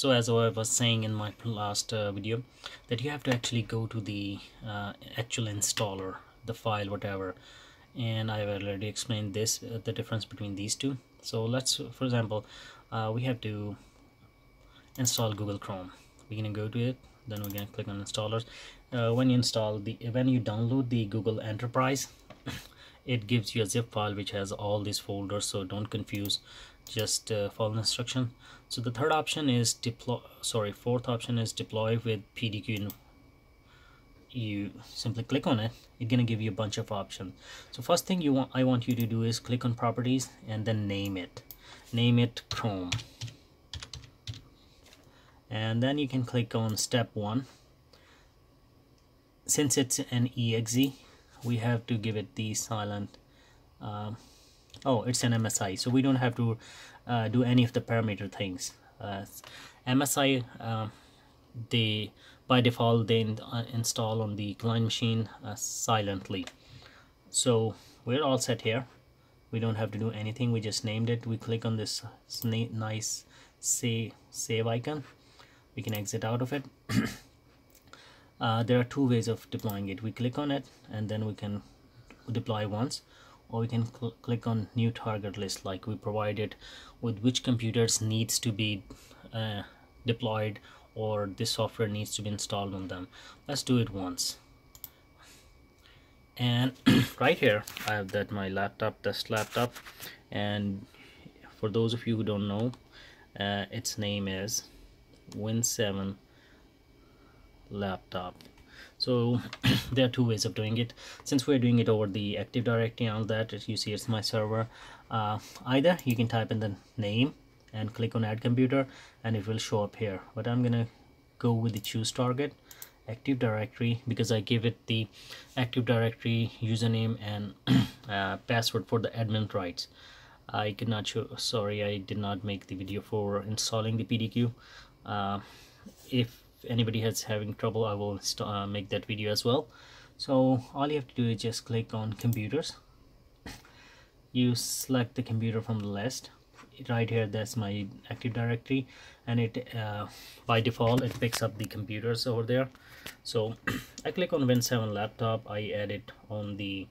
so as I was saying in my last uh, video that you have to actually go to the uh, actual installer the file whatever. And I've already explained this uh, the difference between these two. So let's for example uh, we have to install Google Chrome. We're gonna go to it then we're gonna click on installers. Uh, when you install the when you download the Google Enterprise it gives you a zip file which has all these folders so don't confuse just uh, follow the instruction. So the third option is deploy sorry fourth option is deploy with PDQ you simply click on it it's gonna give you a bunch of options. So first thing you want I want you to do is click on properties and then name it. Name it Chrome. And then you can click on step one. Since it's an exe we have to give it the silent um, oh it's an MSI so we don't have to uh, do any of the parameter things. Uh, MSI uh, they by default they uh, install on the client machine uh, silently. So we're all set here. We don't have to do anything. We just named it. We click on this nice save icon. We can exit out of it uh, there are two ways of deploying it. We click on it and then we can deploy once or we can cl click on new target list like we provided with which computers needs to be uh, deployed or this software needs to be installed on them. Let's do it once. And right here I have that my laptop test laptop. And for those of you who don't know uh, its name is Win7 laptop. So there are two ways of doing it. Since we're doing it over the active directory and all that as you see it's my server uh, either you can type in the name and click on add computer and it will show up here. But I'm gonna go with the choose target active directory because I give it the active directory username and uh, password for the admin rights. I could not show sorry I did not make the video for installing the PDQ uh, if anybody has having trouble I will uh, make that video as well. So all you have to do is just click on computers. You select the computer from the list. Right here that's my active directory and it uh, by default it picks up the computers over there. So I click on Win7 laptop. I add it on the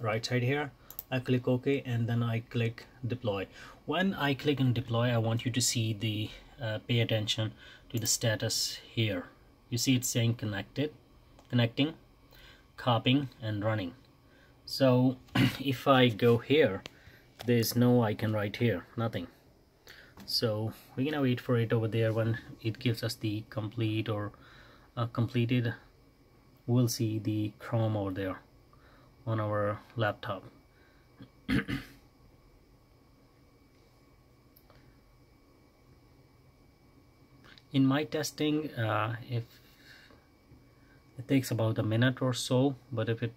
right side here. I click OK and then I click deploy. When I click on deploy I want you to see the uh, pay attention to the status here. You see it's saying connected connecting copying and running. So if I go here there's no icon right here nothing. So we're gonna wait for it over there. When it gives us the complete or uh, completed we'll see the chrome over there on our laptop in my testing uh, if it takes about a minute or so but if it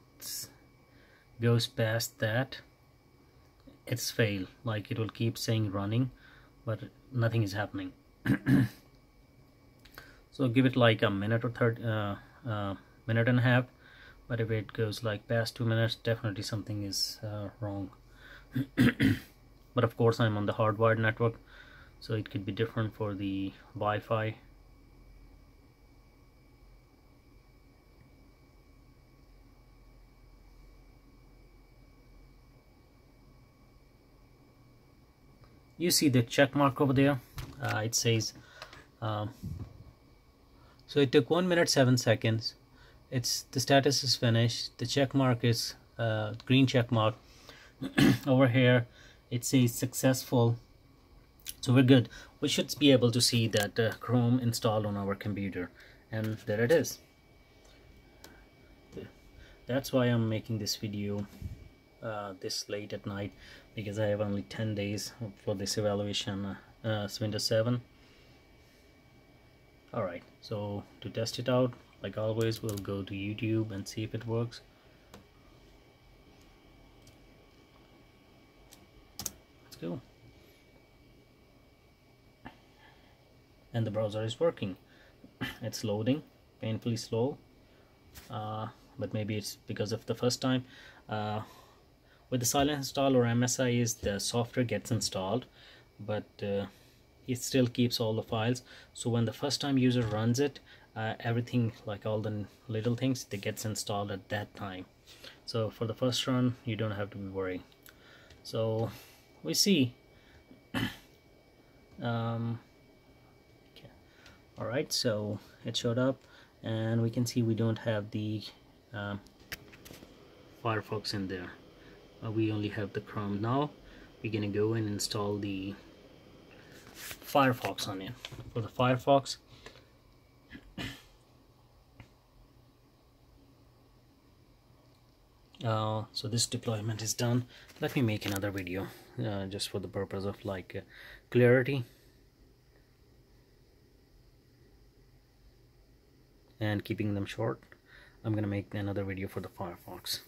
goes past that it's fail like it will keep saying running but nothing is happening. So give it like a minute or third uh, uh, minute and a half but if it goes like past two minutes definitely something is uh, wrong. But of course I'm on the hardwired network so it could be different for the Wi-Fi. You see the check mark over there? Uh, it says um, so it took one minute seven seconds. It's the status is finished. The check mark is uh, green check mark. Over here it says successful so we're good. We should be able to see that uh, Chrome installed on our computer. And there it is. That's why I'm making this video uh, this late at night because I have only 10 days for this evaluation uh, uh Windows 7 alright so to test it out like always we'll go to YouTube and see if it works. Let's go and the browser is working. It's loading painfully slow uh, but maybe it's because of the first time. Uh, with the silent install or MSI is the software gets installed but uh, it still keeps all the files. So when the first time user runs it uh, everything like all the little things that gets installed at that time. So for the first run you don't have to be worried so we see. Um. All right so it showed up and we can see we don't have the um, Firefox in there. Uh, we only have the Chrome now. We're gonna go and install the Firefox on it. For the Firefox. Uh, so this deployment is done. Let me make another video uh, just for the purpose of like uh, clarity and keeping them short I'm gonna make another video for the Firefox